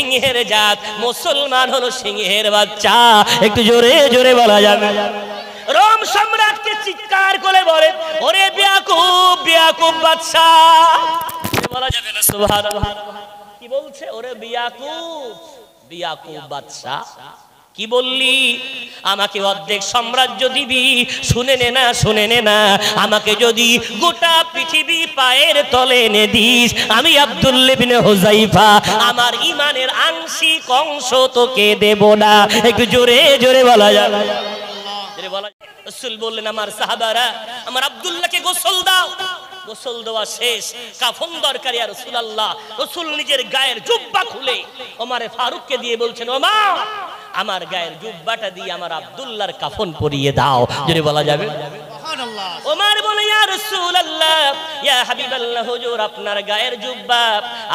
সিংহের জাত, মুসলমান হলো সিংহের বাচ্চা। একটু জোরে জোরে বলা যাবে। রোম সম্রাটকে চিৎকার করে বলে, ওরে বিয়াকুব বিয়াকুব বাচ্চা। বলা যাবে না, সুবহানাল্লাহ। কি বলছে? ওরে বিয়াকুব বিয়াকুব বাচ্চা। কি বললি? আমাকে অর্ধেক সাম্রাজ্য দিবি, শুনে নে না, শুনে নে না। আমাকে যদি গোটা পৃথিবী পায়ের তলে এনে দিস, আমি আব্দুল্লিবিনে হোজাইফা আমার ইমানের আংশিক অংশ তোকে দেব না। একটু জোরে জোরে বলা যাবে। বলা বললেন, আমার সাহাবারা, আমার আব্দুল্লাহকে গোসল দাও। গোসল দেওয়া শেষ। কাফন দরকারি আর রসুল আল্লাহ রসুল নিজের গায়ের জুব্বা খুলে ওমারে ফারুককে দিয়ে বলছেন ওমা আমার গায়ের জুব্বাটা দিয়ে আমার আব্দুল্লাহর কাফন পরিয়ে দাও। যদি বলা যাবে। ওমার বলে ইয়া রাসূলুল্লাহ ইয়া হাবিবাল্লাহ, হুজুর, আপনার গায়ের জুব্বা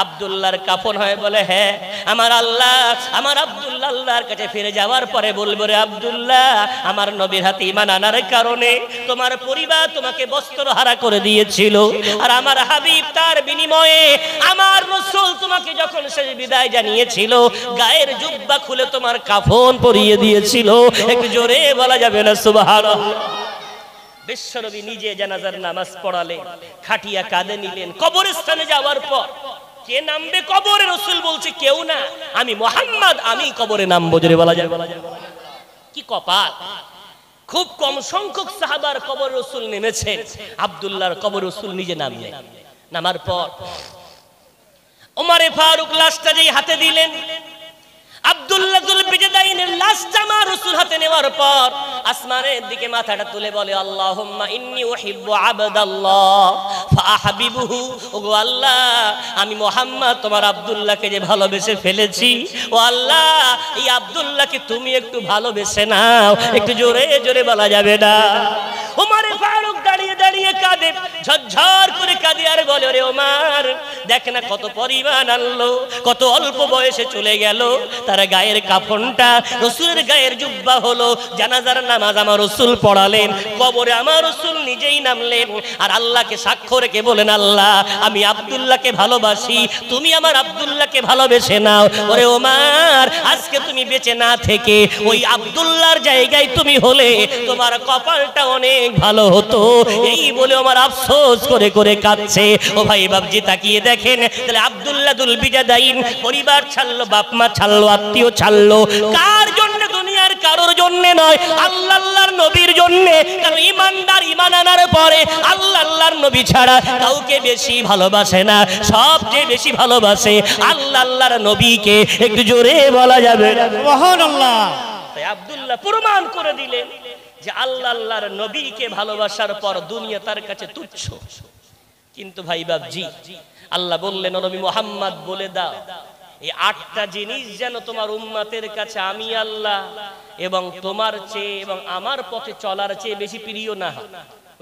আব্দুল্লাহর কাফন হয় বলে হ্যাঁ আমার আল্লাহ, আমার আব্দুল্লাহ আল্লাহর কাছে ফিরে যাওয়ার পরে বলব, রে আব্দুল্লাহ, আমার নবীর হাতে ঈমান আনার কারণে তোমার পরিবার তোমাকে বস্ত্র হারা করে দিয়েছিল। আর আমার হাবিব তার বিনিময়ে আমার রাসূল তোমাকে যখন শেষ বিদায় জানিয়েছিল, গায়ের জুব্বা খুলে তোমার কাফন পরিয়ে দিয়েছিল। একটু জোরে বলা যাবে না, সুবহানাল্লাহ। বিশ্বনবী নিজে জানাজার নামাজ পড়ালেন খাটিয়া কাঁদে নিলেন। কবরস্থানে যাওয়ার পর কে নামবে কবরে? রসুল বলছে, কেউ না, আমি মোহাম্মদ আমি কবরে নামবো। জোরে বলা যায়। বলা যায় কি কপাল? খুব কম সংখ্যক সাহাবার কবর রসুল নেমেছে। আব্দুল্লাহর কবর রসুল নিজে নামলেন। নামার পর ওমারে ফারুক লাশটা যেই হাতে দিলেন, আব্দুল্লাহ দুল বিজদাইনের লাশটা মা রাসূল হাতে নেওয়ার পর আসমানের দিকে মাথাটা তুলে বলে, আল্লাহুম্মা ইন্নী উহিব্বু আবদাল্লাহ ফাআহবিবুহু ওগো আল্লাহ, আমি মোহাম্মদ, তোমার আব্দুল্লাহকে যে ভালোবেসে ফেলেছি। ও আল্লাহ, এই আব্দুল্লাহকে তুমি একটু ভালোবেসে নাও। একটু জোরে জোরে বলা যাবে না। দাঁড়িয়ে কাঁদে, ঝরঝর করে কাঁদে আর বলে, ওরে ওমার, দেখ না কত পরিমাণ আনলো কত অল্প বয়সে চলে গেল, তার গায়ের কাফনটা, রসুলের গায়ের জুব্বা হলো, জানাজার নামাজ আমার রসুল পড়ালেন, কবরে আমার রসুল নিজেই নামলেন, আর আল্লাহকে সাক্ষ্য রেখে বলেন, আল্লাহ, আমি আব্দুল্লাহকে ভালোবাসি, তুমি আমার আব্দুল্লাহকে ভালোবেসে নাও। ওরে ওমার, আজকে তুমি বেঁচে না থেকে, ওই আব্দুল্লাহর জায়গায় তুমি হলে, তোমার কপালটা অনেক ভালো হতো, এই বলে আমার আফসোস করে করে কাঁদছে। ও ভাই বাবজি তাকিয়ে দেখেন তাহলে আব্দুল্লাহ দুল বিজাদাইন পরিবার ছাড়লো বাপ মা ছাড়লো আত্মীয় ছাড়লো। কার জন্য দুনিয়ার কারোর জন্য নয় আল্লাহ আল্লাহর নবীর জন্য। কারণ ইমানদার ইমান আনার পরে আল্লাহ আল্লাহর নবী ছাড়া কাউকে বেশি ভালোবাসে না। সবচেয়ে বেশি ভালোবাসে আল্লাহ আল্লাহর নবীকে। একটু জোরে বলা যাবে না? সুবহানাল্লাহ। তাই আব্দুল্লাহ প্রমাণ করে দিলেন। যে আল্লাহ আল্লাহর নবীকে ভালোবাসার পর দুনিয়া তার কাছে তুচ্ছ। কিন্তু ভাই বাবজি আল্লাহ বললেন নবী মোহাম্মদ, বলে দাও, এই আটটা জিনিস যেন তোমার উম্মাতের কাছে আমি আল্লাহ এবং তোমার চেয়ে এবং আমার পথে চলার চেয়ে বেশি প্রিয় না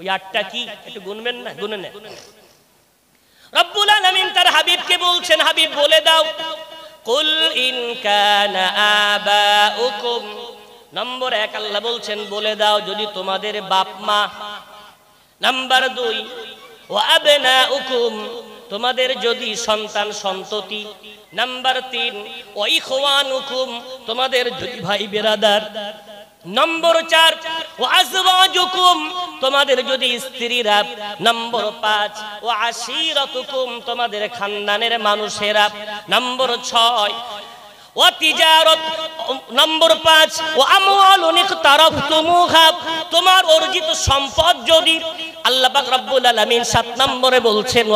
ওই আটটা কি? একটু গুনবেন না? গুনে নেন। রব্বুল আলামিন তার হাবিবকে বলছেন, হাবিব, বলে দাও, কুল ইন কানা আবাউকুম নম্বর এক আল্লাহ বলছেন, বলে দাও যদি তোমাদের বাপ মা। নাম্বার দুই, ও আবে না উকুম তোমাদের যদি সন্তান সন্ততি। নাম্বার তিন ওই খোয়ান হুকুম তোমাদের যদি ভাই বেরাদার। নম্বর চার, ও আজওয়াজুকুম, তোমাদের যদি স্ত্রীরা। নম্বর পাঁচ, ও আশিরাতুকুম, তোমাদের খানদানের মানুষেরা। নম্বর ছয় ও তিজারত, নম্বর পাঁচ ও আমওয়ালুন ইখতারাফতুমুহা তোমার অর্জিত সম্পদ যদি সাত নম্বরে বলছেন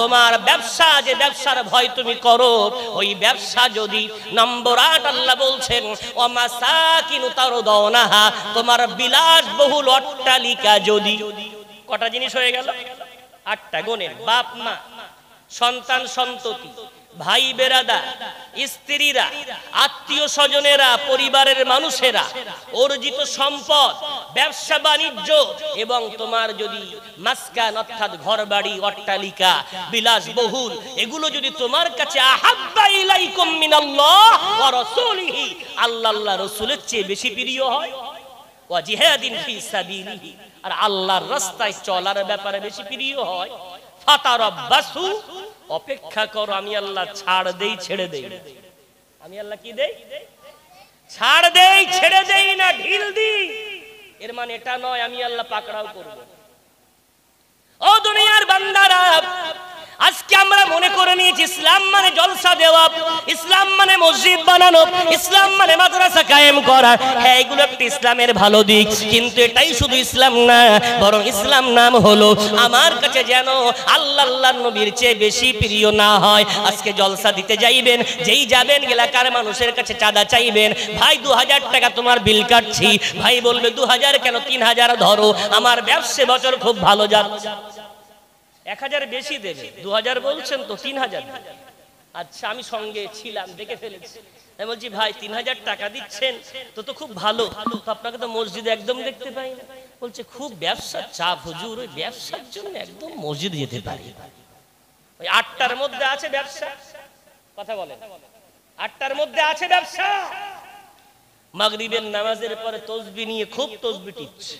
তোমার ব্যবসা, যে ব্যবসার ভয় তুমি করো, ওই ব্যবসা যদি নম্বর আট আল্লাহ বলছেন ও মাসাকিনু তারদাউনাহা তোমার বিলাস বহুল অট্টালিকা যদি, কটা জিনিস হয়ে গেল? আটটা, গোনের, বাপ, মা। সন্তান সন্ততি, ভাই বেরাদা, স্ত্রীরা, আত্মীয় স্বজনেরা, পরিবারের মানুষেরা, অর্জিত সম্পদ, ব্যবসা বাণিজ্য এবং তোমার যদি মাসকান অর্থাৎ ঘর বাড়ি অট্টালিকা বিলাস বহুল এগুলো যদি তোমার কাছে আল্লাহ আল্লাহ রাসূলের চেয়ে বেশি প্রিয় হয়। আর আল্লাহর রাস্তায় চলার ব্যাপারে বেশি প্রিয় হয়। ফাতারাব্বাসু অপেক্ষা করো, আমি আল্লাহ ছাড় দেই, ছেড়ে দেই। আমি আল্লাহ কি দেই? ছাড় দেই, ছেড়ে দেই না, ঢিল দিই। এর মানে এটা নয়, আমি আল্লাহ পাকড়াও করব। ও দুনিয়ার বান্দারা আজকে আমরা মনে করে নিয়েছি, ইসলাম মানে জলসা দেওয়া, ইসলাম মানে মসজিদ বানানো, ইসলাম মানে মাদ্রাসা কায়েম করা। হ্যাঁ এগুলো একটা ইসলামের ভালো দিক, কিন্তু এটাই শুধু ইসলাম না, বরং ইসলাম নাম হলো আমার কাছে যেন আল্লাহ আল্লাহ নবীর চেয়ে বেশি প্রিয় না হয়। আজকে জলসা দিতে যাইবেন, যেই যাবেন, এলাকার মানুষের কাছে চাঁদা চাইবেন। ভাই দু হাজার টাকা তোমার বিল কাটছি। ভাই বলবে দু হাজার কেন? তিন হাজার ধরো। আমার ব্যবসা বছর খুব ভালো যাচ্ছে। এক হাজার বেশি দেবে, দু হাজার বলছেন তো তিন হাজার। আচ্ছা আমি সঙ্গে ছিলাম, দেখে ফেলেছি। আমি বলছি, ভাই, তিন হাজার টাকা দিচ্ছেন, তো তো খুব ভালো, তো আপনাকে তো মসজিদে একদম দেখতে পাই না। বলছে, খুব ব্যবসার চাপ হুজুর, ওই ব্যবসার জন্য একদম মসজিদ যেতে পারি। ওই আটটার মধ্যে আছে ব্যবসা। কথা বলেন। আটটার মধ্যে আছে ব্যবসা। মাগরিবের নামাজের পরে তসবি নিয়ে খুব তসবি টিপছে।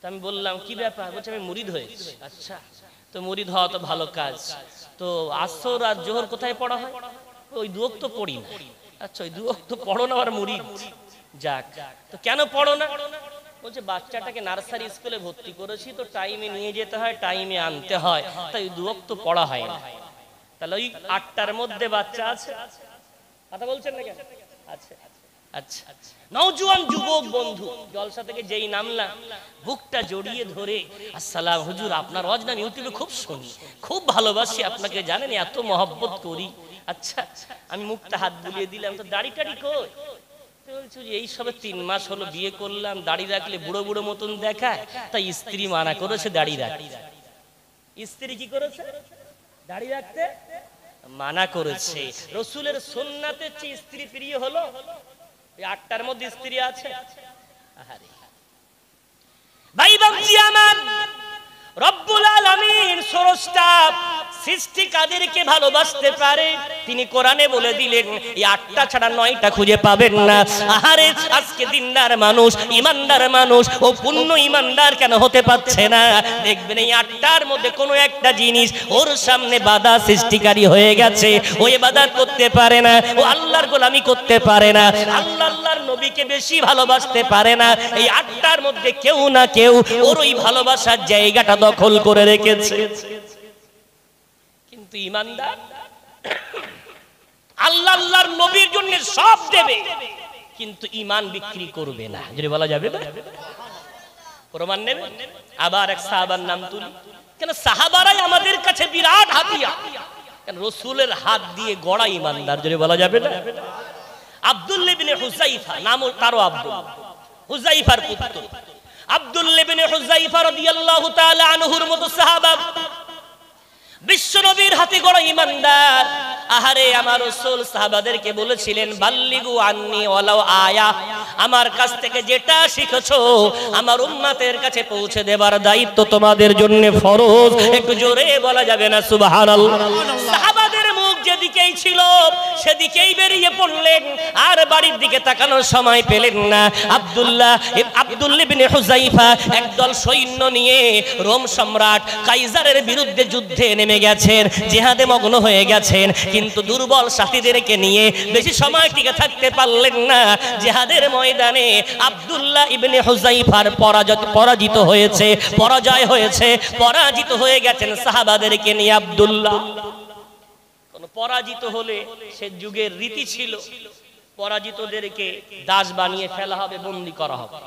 তো আমি বললাম, কি ব্যাপার? বলছে, আমি মুরিদ হয়েছি। আচ্ছা। তো মুরিদ হওয়া তো ভালো কাজ। তো আসর আর জোহর কোথায় পড়া হয়? ওই দুওক তো পড়ি না। আচ্ছা ওই দুওক তো পড়ো না আর মুরিদ যাক, তো কেন পড়ো না? বলছে, বাচ্চাটাকে নার্সারি স্কুলে ভর্তি করেছি, তো টাইমে নিয়ে যেতে হয়, টাইমে আনতে হয়। তাই দুওক তো পড়া হয় না। তাহলে ওই আটটার মধ্যে বাচ্চা আছে? কথা বলছেন না কেন আচ্ছা। আচ্ছা। নওজোয়ান যুবক বন্ধু, জলসা থেকে যেই নামলাম, বুকটা জড়িয়ে ধরে, আসসালাম হুজুর, আপনার ওয়াজ না আমি ইউটিউবে খুব শুনি, খুব ভালোবাসি, আপনাকে জানেন, এত মহব্বত করি। আচ্ছা আমি মুখটা হাত বুলিয়ে দিলাম, তো দাড়ি টাড়ি কই? এই সবে তিন মাস হলো বিয়ে করলাম, দাড়ি রাখলে বুড়ো বুড়ো মতন দেখায় তাই স্ত্রী মানা করেছে দাড়ি রাখতে। স্ত্রী কি করেছে? দাড়ি রাখতে? মানা করেছে। রসুলের সোননাথের চেয়ে স্ত্রী প্রিয় হলো? আটটার মধ্যে স্ত্রী আছে আহারে। ভাই বাবজি আমার রব্বুল আলামিন স্রষ্টা সৃষ্টি কাদেরকে ভালোবাসতে পারে। তিনি কোরআনে বলে দিলেন, এই আটটা ছাড়া নয়টা খুঁজে পাবেন না। আহারে, আজকে দিনদার মানুষ, ইমানদার মানুষ, ও পূর্ণ ইমানদার কেন হতে পারছে না? দেখবেন এই আটটার মধ্যে কোনো একটা জিনিস ওর সামনে বাধা সৃষ্টিকারী হয়ে গেছে। ও এবাদাত করতে পারে না, ও আল্লাহর গোলামি করতে পারে না। আল্লাহ, আল্লাহর নবীকে বেশি ভালোবাসতে পারে না। এই আটটার মধ্যে কেউ না কেউ ওর ওই ভালোবাসার জায়গাটা দখল করে রেখেছে। কিন্তু ইমানদার আল্লাহ আল্লাহর নবীর জন্য সব দেবে, কিন্তু ইমান বিক্রি করবে না। যদি বলা যাবে প্রমাণ নেবে? আবার এক সাহাবার নাম তুলি। কেন সাহাবারাই আমাদের কাছে বিরাট হাতিয়া কেন রসুলের হাত দিয়ে গড়া ইমানদার যদি বলা যাবে না? আব্দুল্লাহ বিন হুজাইফা নাম তারও আব্দুল। হুজাইফার পুত্র। আব্দুল্লাহ বিন হুজাইফা রাদিয়াল্লাহু তাআলা আনহুর মতো সাহাবা। বিশ্বনবীর হাতে গড়া ইমানদার আহারে আমার রসুল সাহাবাদেরকে বলেছিলেন বাল্লিগু আন্নি ওয়ালাও আয়া। আমার কাছ থেকে যেটা শিখেছো আমার উম্মাতের কাছে পৌঁছে দেবার দায়িত্ব তোমাদের জন্য ফরজ। একটু জোরে বলা যাবে না সুবহানাল্লাহ। মুখ যেদিকেই ছিল, সেদিকেই বেরিয়ে পড়লেন। আর বাড়ির দিকে তাকানোর সময় পেলেন না। আব্দুল্লাহ আব্দুল্লাহ বিন হুজাইফা একদল সৈন্য নিয়ে রোম সম্রাট কাইজারের বিরুদ্ধে যুদ্ধে নেমে গেছেন, জিহাদে মগ্ন হয়ে গেছেন। কিন্তু দুর্বল সাথীদেরকে নিয়ে বেশি সময় টিকে থাকতে পারলেন না। জিহাদের ময়দানে আব্দুল্লাহ ইবনে হুজাইফার পরাজিত পরাজিত হয়েছে, পরাজয় হয়েছে, পরাজিত হয়ে গেছেন সাহাবাদেরকে নিয়ে আব্দুল্লাহ। পরাজিত হলে সে যুগের রীতি ছিল, পরাজিতদেরকে দাস বানিয়ে ফেলা হবে, বন্দি করা হবে।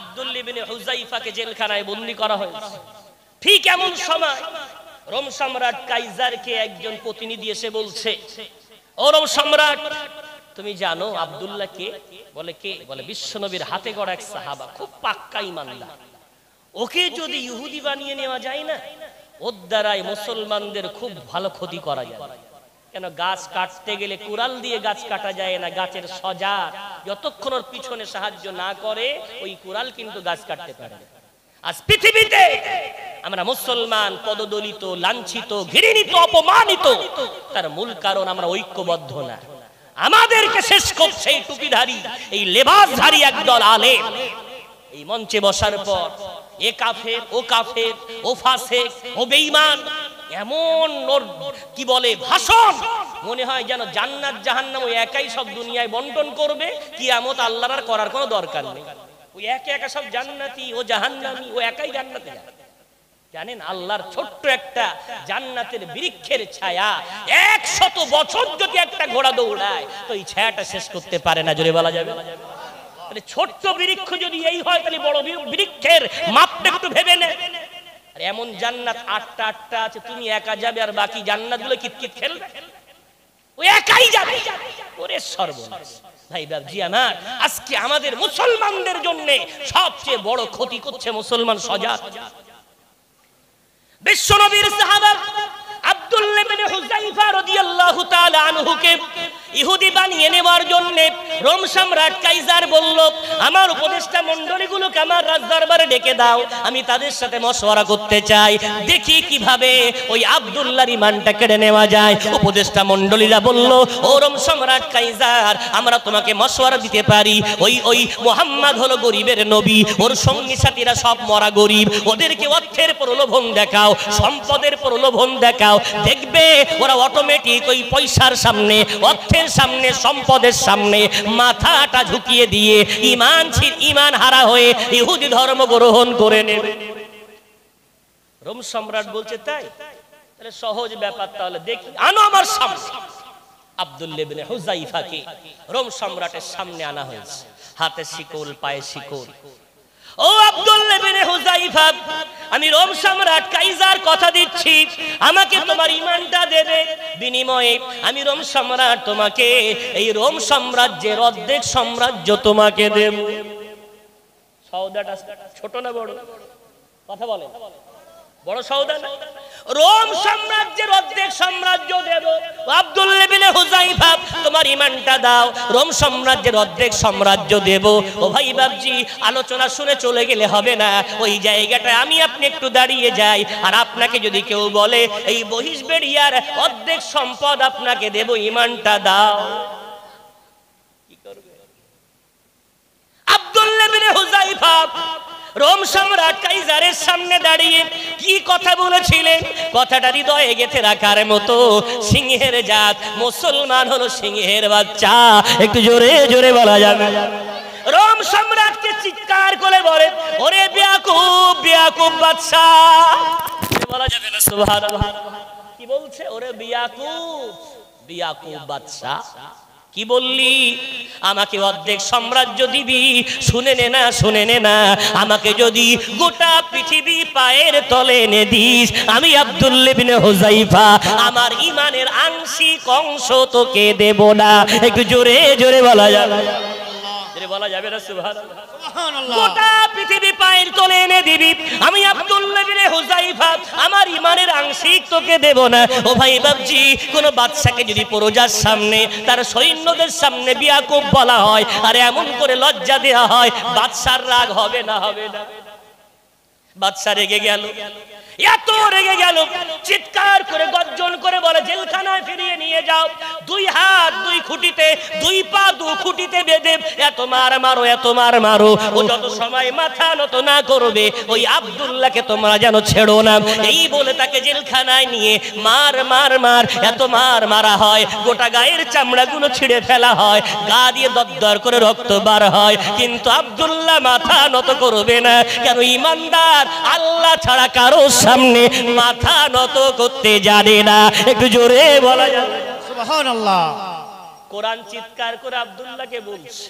আব্দুল্লি বিন হুজাইফাকে জেলখানায় বন্দি করা হয়েছে। ঠিক এমন সময় রোম সম্রাট কাইজারকে একজন প্রতিনিধি এসে বলছে, ও রোম সম্রাট, তুমি জানো আব্দুল্লাহ কে? বলে কে? বলে, বিশ্বনবীর হাতে গড়া এক সাহাবা, খুব পাক্কা ইমানদার। ওকে যদি ইহুদি বানিয়ে নেওয়া যায় না, ওর দ্বারাই মুসলমানদের খুব ভালো ক্ষতি করা যায় কেন গাছ কাটতে গেলে কুড়াল দিয়ে গাছ কাটা যায় না? গাছের সজা যতক্ষণ ওর পিছনে সাহায্য না করে, ওই কুড়াল কিন্তু গাছ কাটতে পারে। আজ পৃথিবীতে আমরা মুসলমান, পদদলিত, লাঞ্ছিত, ঘৃণিত, অপমানিত, তার মূল কারণ আমরা ঐক্যবদ্ধ না। আমাদেরকে শেষ করছে এই টুপিধারী, এই লেবাসধারী একদল আলে এই মঞ্চে বসার পর, এ কাফের, ও কাফের, ও ফাসেক, ও বেঈমান এমন কি বলে ভাষণ? মনে হয় যেন জান্নাত, জাহান্নাম একাই সব দুনিয়ায় বন্টন করবে, কিয়ামত আল্লাহর করার কোনো দরকার নেই। ওই একে একা সব জান্নাতি ও জাহান্নামি, ও একাই জান্নাতে জানেন, আল্লাহর ছোট্ট একটা জান্নাতের বৃক্ষের ছায়া একশত বছর যদি একটা ঘোড়া দৌড়ায়, তো এই ছায়াটা শেষ করতে পারে না, জোরে বলা যাবে। ছোট্ট বৃক্ষ যদি এই হয়, তাহলে বড় বৃক্ষের মাপটা একটু ভেবে নে। আর এমন জান্নাত আটটা আটটা আছে, তুমি একা যাবে আর বাকি জান্নাতগুলো কিতকিত খেলবে। ও একাই যাবে। ওরে সর্বনাশ। ভাই বাবজি আমার আজকে আমাদের মুসলমানদের জন্য সবচেয়ে বড় ক্ষতি করছে মুসলমান সজাগ। বিশ্বনবীর সাহাবা আব্দুল্লাহ ইবনে হুযাইফা রাদিয়াল্লাহু তাআলা আনহুকে ইহুদি বানিয়ে নেওয়ার জন্য রোম সম্রাট কাইজার বলল, আমার উপদেষ্টা মণ্ডলীগুলোকে আমার রাজদরবারে ডেকে দাও, আমি তাদের সাথে মশওয়ারা করতে চাই। দেখি কীভাবে ওই আব্দুল্লাহর ইমানটা কেড়ে নেওয়া যায়। উপদেষ্টা মণ্ডলীরা বলল, ও রোম সম্রাট কাইজার, আমরা তোমাকে মশওয়ারা দিতে পারি। ওই ওই মোহাম্মদ হলো গরিবের নবী, ওর সঙ্গী সাথীরা সব মরা গরিব। ওদেরকে অর্থের প্রলোভন দেখাও, সম্পদের প্রলোভন দেখাও। দেখবে ওরা অটোমেটিক ওই পয়সার সামনে অর্থের সামনে, সম্পদের সামনে মাথাটা ঝুঁকিয়ে দিয়ে ইমান ছি- ইমান হারা হয়ে ইহুদি ধর্ম গ্রহণ করে নেবে রোম সম্রাট বলছে, তাই? তাহলে সহজ ব্যাপার তাহলে, দেখি, আনো আমার সামনে। আব্দুল্লাহ ইবনে হুযাইফাকে রোম সম্রাটের সামনে আনা হয়েছে। হাতে শিকল, পায়ে শিকল। ও আব্দুল্লাহ ইবনে হুজাইফা আমি রোম সম্রাট কাইজার কথা দিচ্ছি। আমাকে তোমার ইমানটা দেবে। বিনিময়ে আমি রোম সম্রাট তোমাকে, এই রোম সাম্রাজ্যের অর্ধেক সাম্রাজ্য তোমাকে দেব। সৌদাটা ছোট না বড়? কথা বলে বড় সৌদা না রোম সাম্রাজ্যের অর্ধেক সাম্রাজ্য দেব। আব্দুল্লাহ বিন হুযাইফা, তোমার ইমানটা দাও। রোম সাম্রাজ্যের অর্ধেক সাম্রাজ্য দেব। ও ভাই বাবজি আলোচনা শুনে চলে গেলে হবে না। ওই জায়গাটায় আমি আপনি একটু দাঁড়িয়ে যাই। আর আপনাকে যদি কেউ বলে, এই বহিষ্বেড়িয়ার অর্ধেক সম্পদ আপনাকে দেব ইমানটা দাও। কি করবে? আব্দুল্লাহ বিন হুযাইফা রোম সম্রাট কাইজারের সামনে দাঁড়িয়ে কি কথা বলেছিলেন? কথাটা হৃদয়ে গেথে রাখার মতো। সিংহের জাত, মুসলমান হলো সিংহের বাচ্চা। একটু জোরে জোরে বলা যাবে। রোম সম্রাটকে চিৎকার করে বলে, ওরে বিয়াকুব বিয়াকুব বাচ্চা বলা যাবে না, সুবহানাল্লাহ। কি বলছে? ওরে বিয়াকুব বিয়াকুব বাচ্চা কি বললি? আমাকে অর্ধেক সাম্রাজ্য দিবি শুনে নে না শুনে নে না। আমাকে যদি গোটা পৃথিবী পায়ের তলে এনে দিস আমি আব্দুল্লিবিন হোজাইফা আমার ইমানের আংশিক অংশ তোকে দেব না। একটু জোরে জোরে বলা যাবে। বলা যাবে না সুবহানাল্লাহ। গোটা আংশিক তোকে দেব না। ও ভাই বাবজি কোন বাদশাকে যদি প্রজার সামনে, তার সৈন্যদের সামনে বিয়াকুব বলা হয়, আর এমন করে লজ্জা দেওয়া হয়, বাদশার রাগ হবে না হবে না। বাদশা রেগে গেল। এত রেগে গেল, চিৎকার করে, গর্জন করে বলে, জেলখানায় ফিরিয়ে নিয়ে যাও। দুই হাত দুই খুঁটিতে, দুই পা দু খুঁটিতে বেঁধে, এত মার মারো, এত মার মারো। ও যত সময় মাথা নত না করবে, ওই আব্দুল্লাহকে তোমরা যেন ছেড়ো না। এই বলে তাকে জেলখানায় নিয়ে মার মার মার, এত মার মারা হয়। গোটা গায়ের চামড়াগুলো ছিঁড়ে ফেলা হয়, গা দিয়ে দরদর করে রক্ত বার হয়। কিন্তু আব্দুল্লাহ মাথা নত করবে না। কেন ইমানদার? আল্লাহ ছাড়া কারও সামনে মাথা নত করতে জানে না। একটু জোরে বলা যাবে কোরআন চিৎকার করে আব্দুল্লাহকে বলছে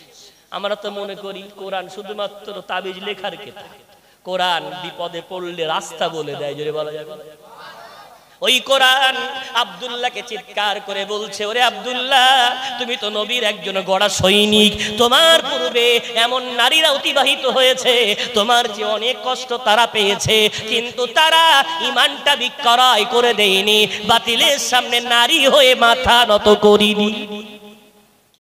আমরা তো মনে করি কোরআন শুধুমাত্র তাবিজ লেখার কেতা কোরআন বিপদে পড়লে রাস্তা বলে দেয়। জোরে বলা যাবে ওই কোরআন আব্দুল্লাহকে চিৎকার করে বলছে, ওরে আব্দুল্লাহ, তুমি তো নবীর একজন গড়া সৈনিক। তোমার পূর্বে এমন নারীরা অতিবাহিত হয়েছে। তোমার যে অনেক কষ্ট তারা পেয়েছে, কিন্তু তারা ইমানটা বিক্রয় করে দেয়নি। বাতিলের সামনে নারী হয়ে মাথা নত করিনি।